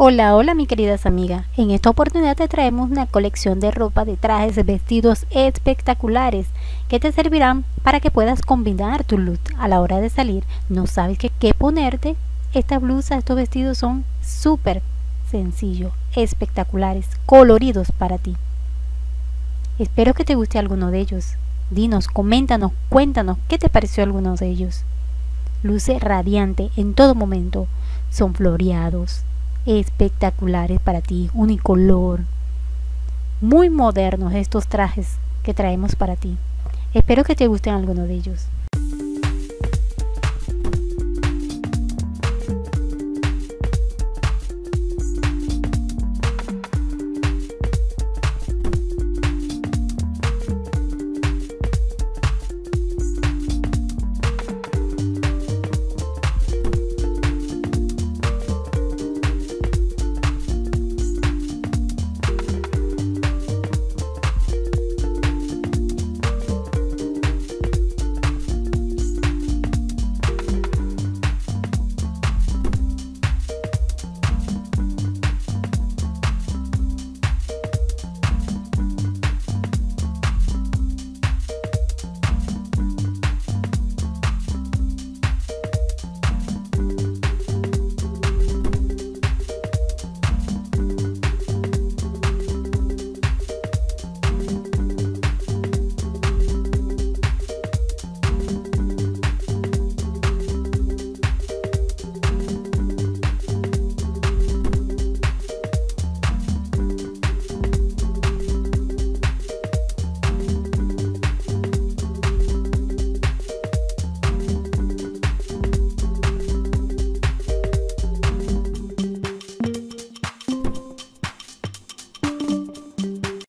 Hola, hola mi queridas amigas. En esta oportunidad te traemos una colección de ropa, de trajes, vestidos espectaculares que te servirán para que puedas combinar tu look a la hora de salir. No sabes qué, qué ponerte. Estas blusas, estos vestidos son súper sencillos, espectaculares, coloridos para ti. Espero que te guste alguno de ellos. Dinos, coméntanos, cuéntanos qué te pareció alguno de ellos. Luce radiante en todo momento. Son floreados, espectaculares para ti, unicolor. Muy modernos estos trajes que traemos para ti. Espero que te gusten algunos de ellos.